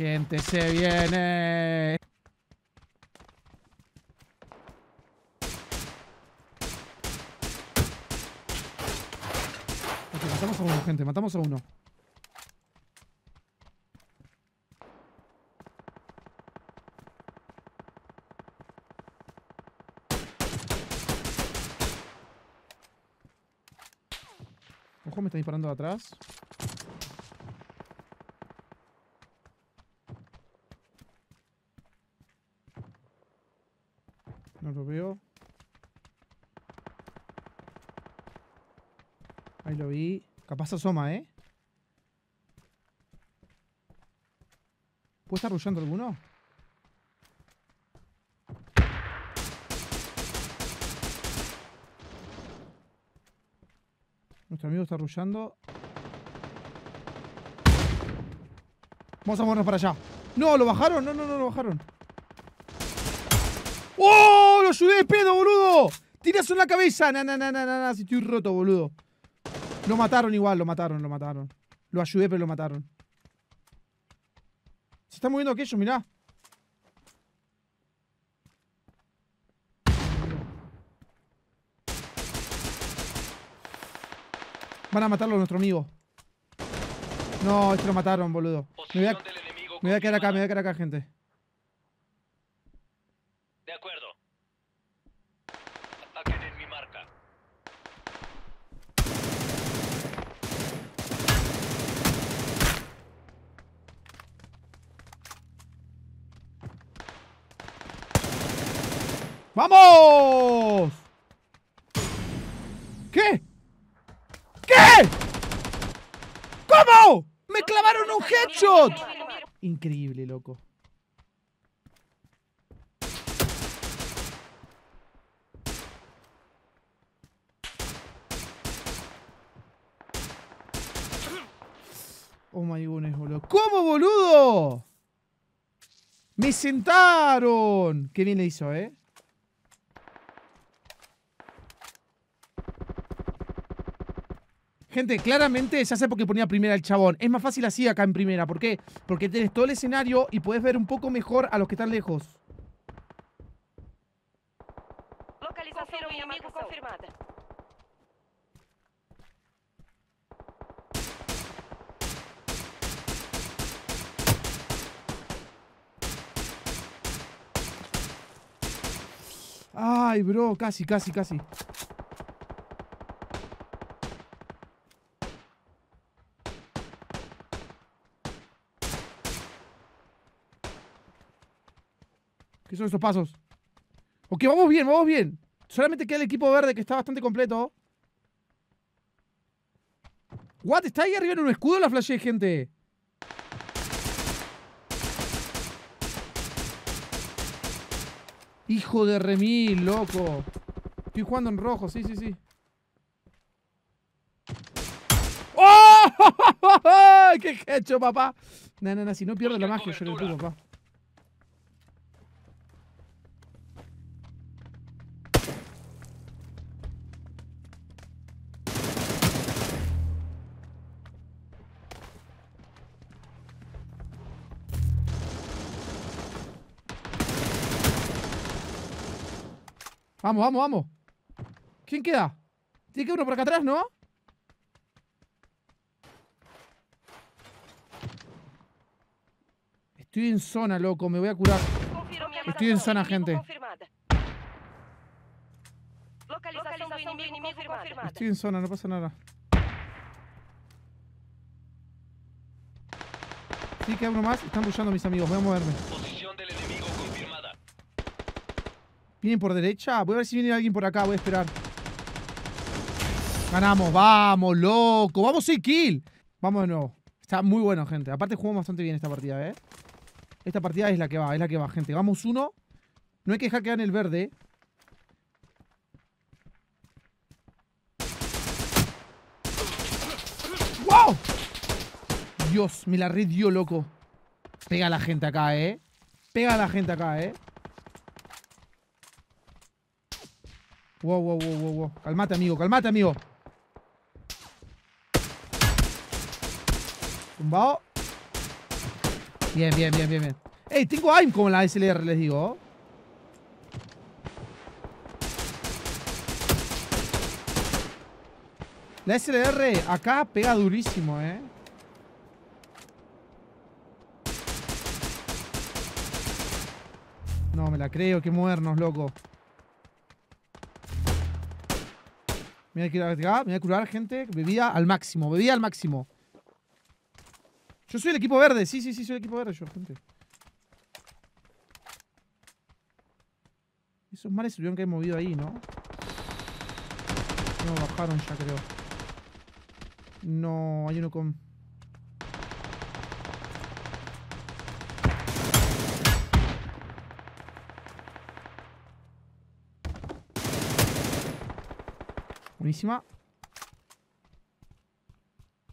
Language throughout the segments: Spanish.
Gente, se viene. Matamos a uno, gente, matamos a uno. Ojo, me está disparando de atrás. No lo veo. Ahí lo vi. Capaz asoma, ¿eh? ¿Puede estar rullando alguno? Nuestro amigo está rullando. Vamos a movernos para allá. No, lo bajaron. No, no, no, lo bajaron. ¡Oh! ¡Lo ayudé pedo, boludo! Tiras en la cabeza. Na, na, na, na, na, si estoy roto, boludo. Lo mataron igual, lo mataron, lo mataron. Lo ayudé, pero lo mataron. Se está moviendo aquello, mirá. Van a matarlo a nuestro amigo. No, este lo mataron, boludo. Me voy a, me voy a quedar acá, me voy a quedar acá, gente. De acuerdo. Ataquen en mi marca. ¡Vamos! ¿Qué? ¿Qué? ¿Cómo? ¡Me clavaron Increíble, loco. Oh my goodness, boludo. ¿Cómo, boludo? ¡Me sentaron! Qué bien le hizo, ¿eh? Gente, claramente se hace porque ponía primera el chabón. Es más fácil así acá en primera. ¿Por qué? Porque tienes todo el escenario y puedes ver un poco mejor a los que están lejos. Localização inimigo confirmada. Ay, bro, casi, casi, casi. Son esos pasos? Ok, vamos bien, vamos bien. Solamente queda el equipo verde que está bastante completo. What? ¿Está ahí arriba en un escudo la flash gente? Hijo de remil, loco. Estoy jugando en rojo, sí, sí, sí. ¡Oh! ¡Qué hecho, papá! No, no, no, si no pierdo la magia, yo le pongo, papá. Vamos, vamos, vamos. ¿Quién queda? Tiene que uno por acá atrás, ¿no? Estoy en zona, loco. Me voy a curar. Estoy en zona, gente. Estoy en zona, no pasa nada. Sí, queda uno más. Están rushando mis amigos. Voy a moverme. ¿Vienen por derecha? Voy a ver si viene alguien por acá. Voy a esperar. Ganamos. Vamos, loco. Vamos, sí, kill. Vamos de nuevo. Está muy bueno, gente. Aparte jugamos bastante bien esta partida, ¿eh? Esta partida es la que va, es la que va, gente. Vamos uno. No hay que dejar que gane el verde. ¡Wow! Dios, me la dio, loco. Pega a la gente acá, ¿eh? Pega a la gente acá, ¿eh? Wow, wow, wow, wow, wow. Calmate, amigo, calmate, amigo. Tumbado. Bien, bien, bien, bien, bien. Ey, tengo aim con la SLR, les digo. La SLR acá pega durísimo, eh. No, me la creo, que movernos, loco. Me voy a curar, gente. Bebida al máximo, bebida al máximo. Yo soy el equipo verde, sí, sí, sí, soy el equipo verde yo, gente. Esos males se tuvieron que haber movido ahí, ¿no? No, bajaron ya, creo. No, hay uno con... Buenísima.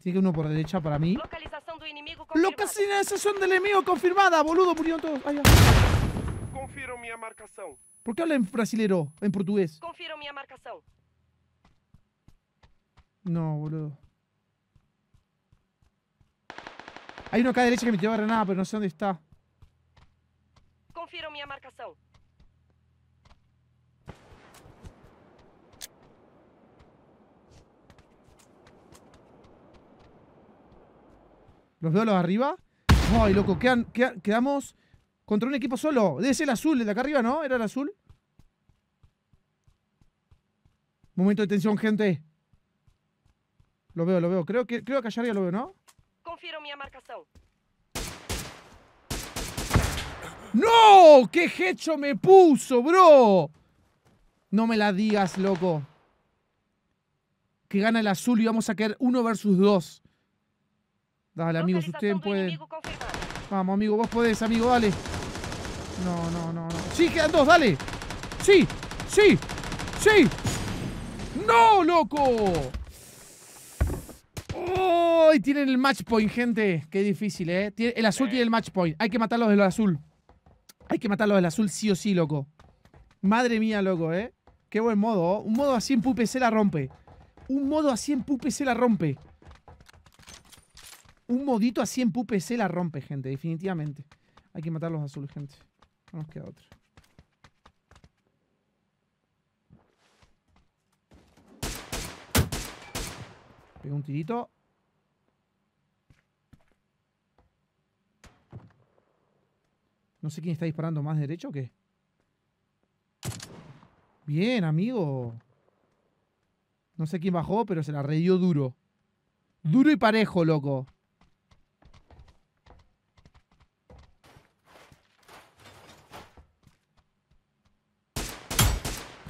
Tiene que uno por derecha para mí. Localização do inimigo confirmada. Localización del enemigo confirmada, boludo, murieron todos. Ay, ay. Marcação. ¿Por qué habla en brasilero, en portugués? No, boludo. Hay uno acá a derecha que me tiró granada, pero no sé dónde está. Confiram minha marcação. ¿Los veo a los arriba? Ay, loco, quedan, quedamos contra un equipo solo. Debe ser el azul, el de acá arriba, ¿no? ¿Era el azul? Momento de tensión, gente. Lo veo, lo veo. Creo que, creo que allá arriba lo veo, ¿no? Confiram minha marcação. ¡No! ¡Qué hecho me puso, bro! No me la digas, loco. Que gana el azul y vamos a caer uno versus dos. Dale, amigos, ustedes pueden. Vamos, amigo, vos podés, amigo, dale. No, no, no, no. Sí, quedan dos, dale. Sí, sí, sí. ¡No, loco! ¡Oh! y tienen el match point, gente. Qué difícil, ¿eh? El azul tiene el match point. Hay que matarlos del azul. Hay que matarlos del azul sí o sí, loco. Madre mía, loco, ¿eh? Qué buen modo. ¿oh? Un modo así en PUPC la rompe. Un modo así en PUPC la rompe. Un modito así en PUPC la rompe, gente, definitivamente. Hay que matar los azules, gente. No nos queda otra. Pega un tirito. No sé quién está disparando más derecho o qué. Bien, amigo. No sé quién bajó, pero se la redió duro. Duro y parejo, loco.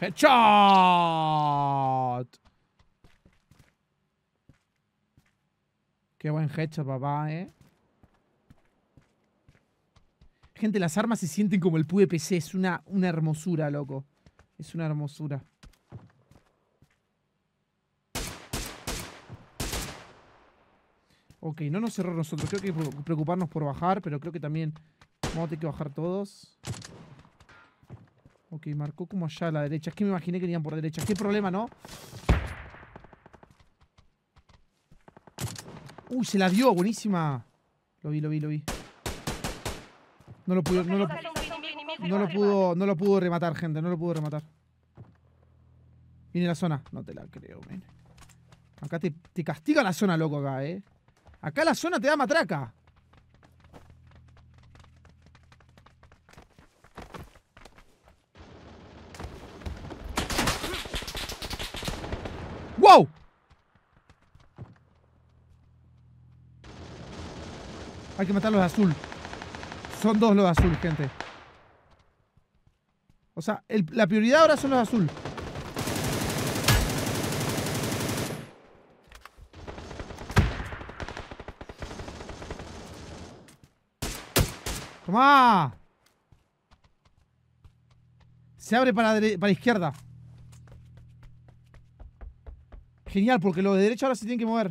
Headshot. Qué buen headshot, papá, ¿eh? Gente, las armas se sienten como el PvPC. Es una, una hermosura, loco. Es una hermosura. Ok, no nos cerró nosotros. Creo que hay que pre- preocuparnos por bajar, pero creo que también vamos a tener que bajar todos. Ok, marcó como allá a la derecha. Es que me imaginé que irían por derecha. Qué problema, ¿no? Uy, se la dio. Buenísima. Lo vi, lo vi, lo vi. No lo pudo, no lo, no lo pudo, no lo pudo rematar, gente. No lo pudo rematar. Viene la zona. No te la creo, men. Acá te castiga la zona, loco, acá, eh. Acá la zona te da matraca. Hay que matar los de azul. Son dos los de azul, gente. O sea, la prioridad ahora son los de azul. ¡Tomá! Se abre para, para izquierda. Genial, porque los de derecha ahora se tienen que mover.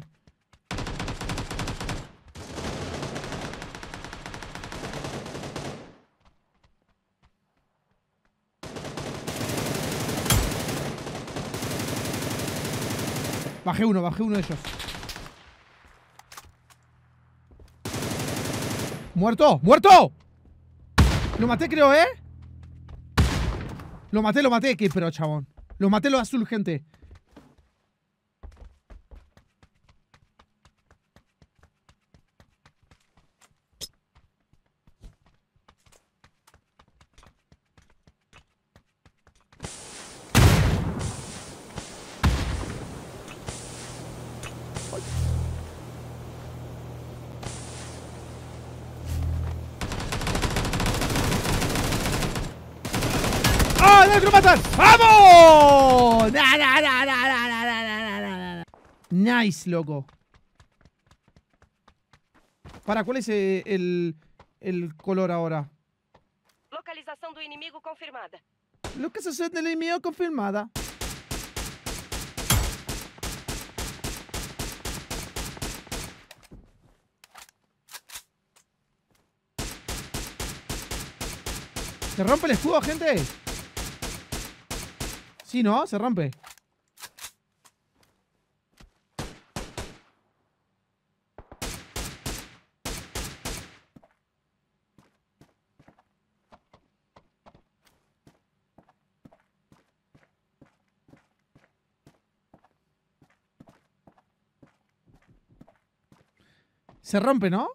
Bajé uno, bajé uno de ellos. ¡Muerto! ¡Muerto! Lo maté, creo, ¿eh? Lo maté, lo maté. Qué pero, chabón. Lo maté lo azul, gente. ¡Vamos! Nice, loco. ¿Para cuál es el, el color ahora? Localización del enemigo confirmada. Localización del enemigo confirmada. Se rompe el escudo, gente. Sí, ¿no? Se rompe. Se rompe, ¿no?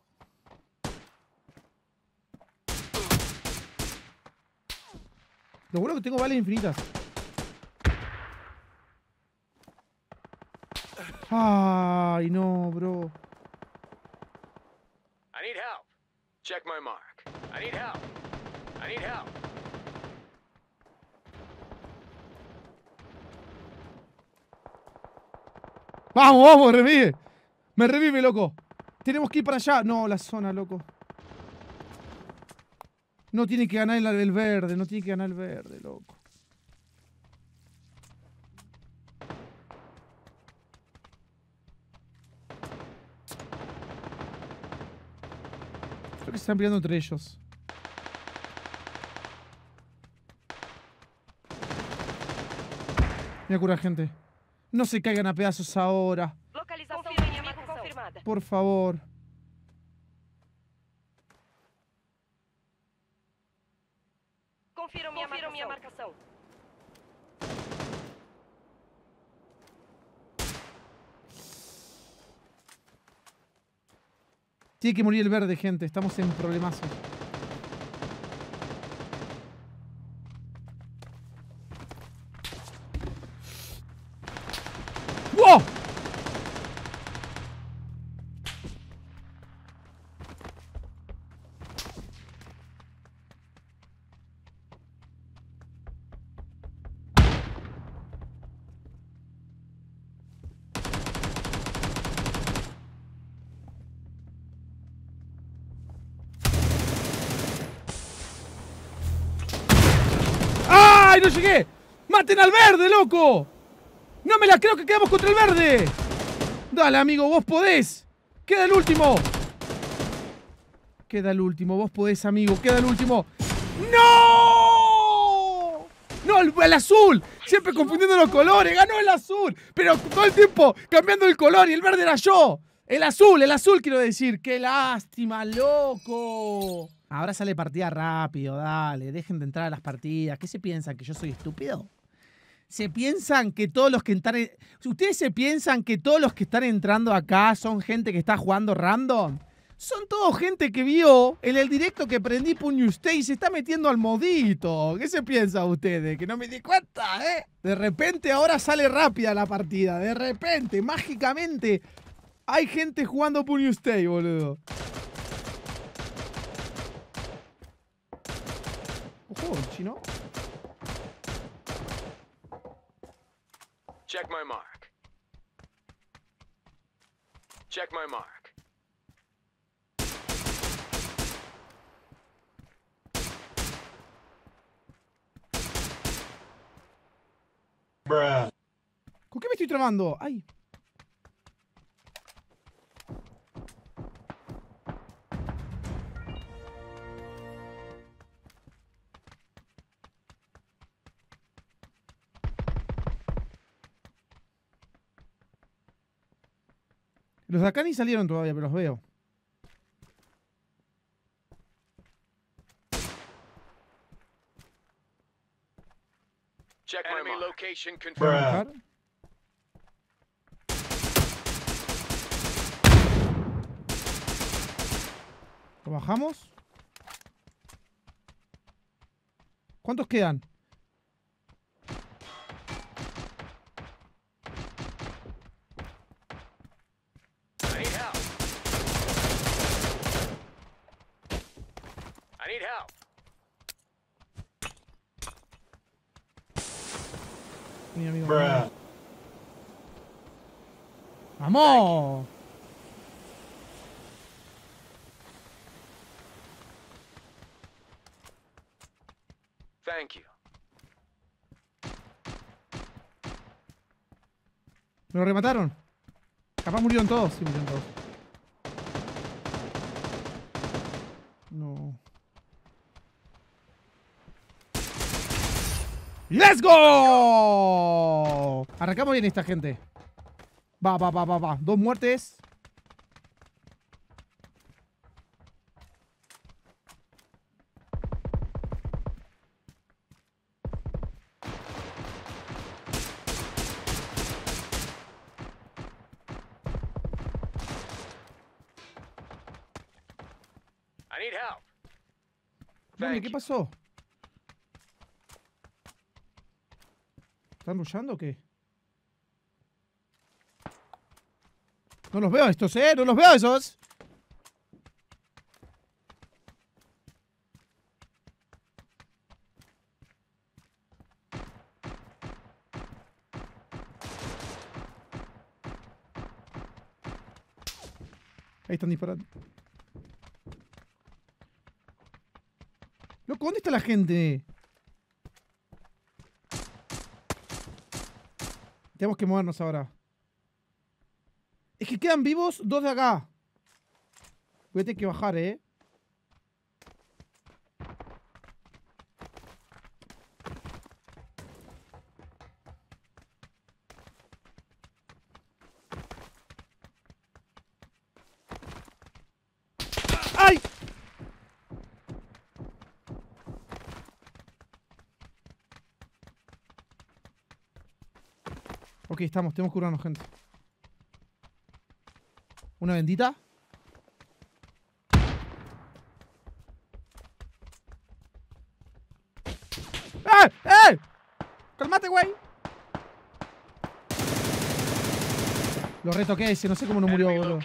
Lo bueno que tengo balas infinitas. Ay, no, bro. I need help. Check my mark. I need help. I need help. Vamos, vamos, revive. Me revive, loco. Tenemos que ir para allá. No, la zona, loco. No tiene que ganar el, el verde, no tiene que ganar el verde, loco. Se están peleando entre ellos. Voy a curar gente. No se caigan a pedazos ahora. Localização do inimigo confirmada. Por favor. Confiram minha, Confiro minha marcação. Tiene que morir el verde, gente. Estamos en problemazos. ¡Ay, no llegué! ¡Maten al verde, loco! ¡No me la creo que quedamos contra el verde! Dale, amigo, vos podés. Queda el último. Queda el último, vos podés, amigo. Queda el último. ¡No! No, el, el azul. Siempre confundiendo los colores. Ganó el azul. Pero todo el tiempo cambiando el color y el verde era yo. El azul, el azul quiero decir. ¡Qué lástima, loco! Ahora sale partida rápido, dale. Dejen de entrar a las partidas. ¿Qué se piensan? ¿Que yo soy estúpido? ¿Se piensan que todos los que están... ¿Ustedes se piensan que todos los que están entrando acá son gente que está jugando random? Son todo gente que vio en el directo que prendí Puño Usted y se está metiendo al modito. ¿Qué se piensan ustedes? Que no me di cuenta, ¿eh? De repente ahora sale rápida la partida. De repente, mágicamente, hay gente jugando Puño Usted, boludo. Porcino. Check my mark. Check my mark. Bruh. Con che mi stai trovando? Ai. Los de acá ni salieron todavía, pero los veo. Check Enemy location confirmed. Bajamos? ¿Cuántos quedan? Mi amigo. ¡Vamos! Thank you. ¿Me lo remataron? Capaz murieron todos. Sí, murieron todos. No. ¡Let's go! Arrancamos bien esta gente. Va, va, va, va, va. Dos muertes. I need help. ¿Dónde? Thank ¿Qué pasó? ¿Están rushando o qué? No los veo estos, ¿eh? No los veo esos. Ahí están disparando. Loco, ¿dónde está la gente? Tenemos que movernos ahora. Es que quedan vivos dos de acá. Voy a tener que bajar, ¿eh? ¡Ay! Ok, estamos, tenemos que curarnos, gente. Una bendita. ¡Eh! ¡Eh! ¡Calmate, güey! Lo retoqué ese, no sé cómo no murió, boludo.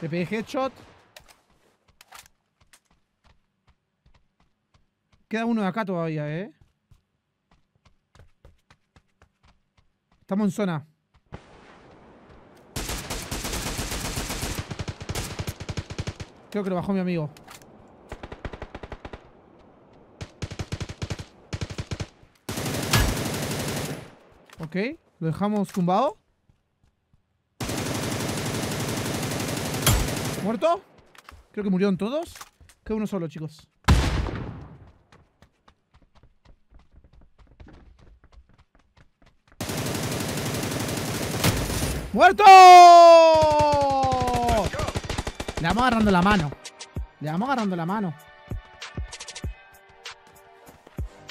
Le pegué headshot. Queda uno de acá todavía, ¿eh? Estamos en zona. Creo que lo bajó mi amigo. Ok, lo dejamos tumbado. ¿Muerto? Creo que murieron todos. Queda uno solo, chicos. ¡Muerto! Le vamos agarrando la mano. Le vamos agarrando la mano.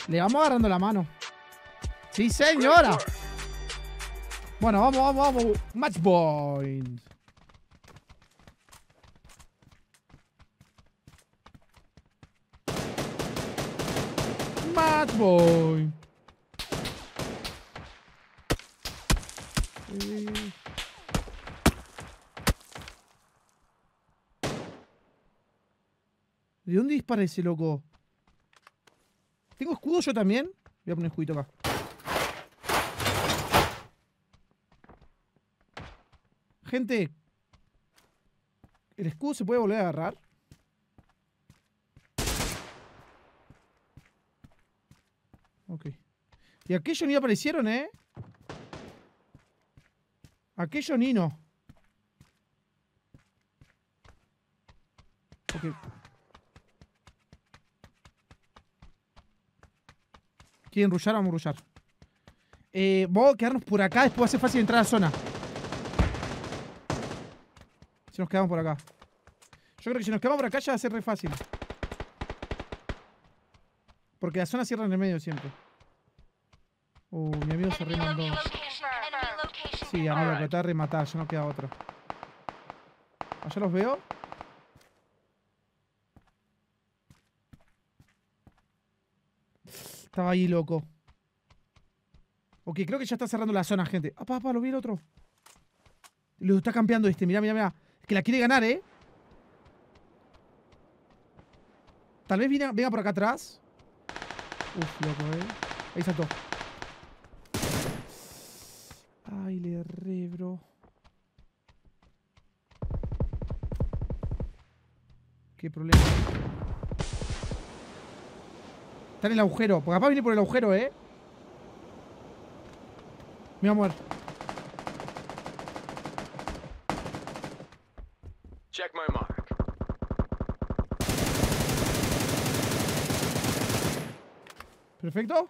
Le vamos agarrando la mano. Sí, señora. Bueno, vamos, vamos, vamos. Match point. Match point. Eh. ¿De dónde dispara ese loco? ¿Tengo escudo yo también? Voy a poner escudito acá. Gente, ¿el escudo se puede volver a agarrar? Ok. Y aquellos ni aparecieron, ¿eh? Aquellos ni no. Ok. ¿Quieren rushear? Vamos a rushear. Eh, vamos a quedarnos por acá, después va a ser fácil entrar a la zona. Si nos quedamos por acá. Yo creo que si nos quedamos por acá ya va a ser re fácil. Porque la zona cierra en el medio siempre. Uh, mi amigo se remandó. Sí, amigo, va a rematar, ya no queda otro. ¿Allá los veo? Estaba ahí, loco. Ok, creo que ya está cerrando la zona, gente. Ah, papá, lo vi el otro. Lo está campeando este, mirá, mirá, mirá. Es que la quiere ganar, ¿eh? Tal vez venga, venga por acá atrás. Uf, loco, ¿eh? Ahí saltó. Ay, le erré, bro. Qué problema. Está en el agujero. Porque capaz viene por el agujero, ¿eh? Me va a mover. Check my mark. Perfecto.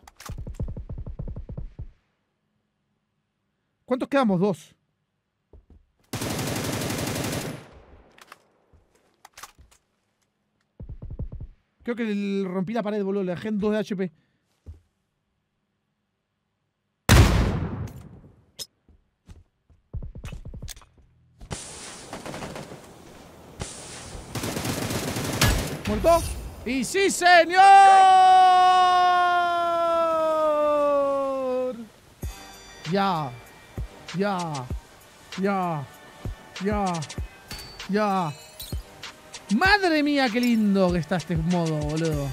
¿Cuántos quedamos? Dos. Creo que el- rompí la pared, boludo. Le dejé en 2 de HP. ¿Muerto? ¡Y sí, señor! Ya. Ya. Ya. Ya. Ya. Madre mía, qué lindo que está este modo, boludo.